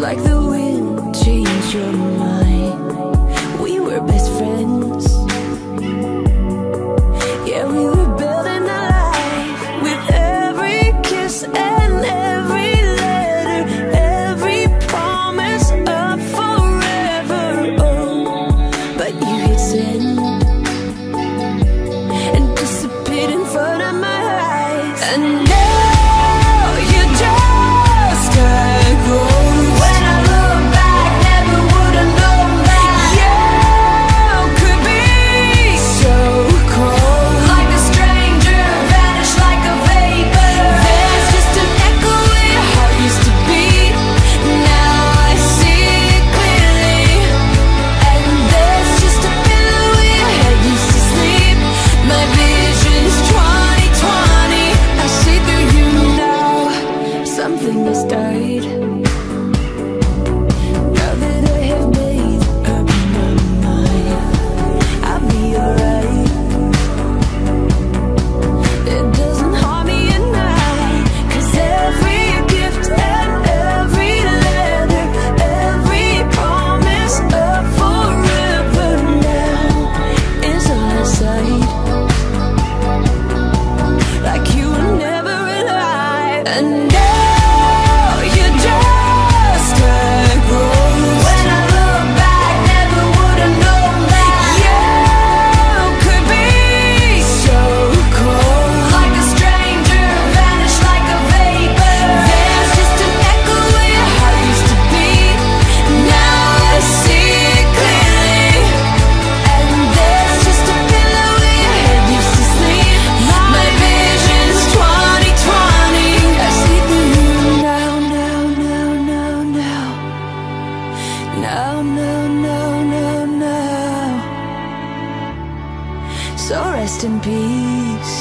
like the wind changed your mind. No, no, no, no, no. So rest in peace.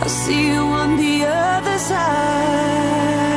I'll see you on the other side.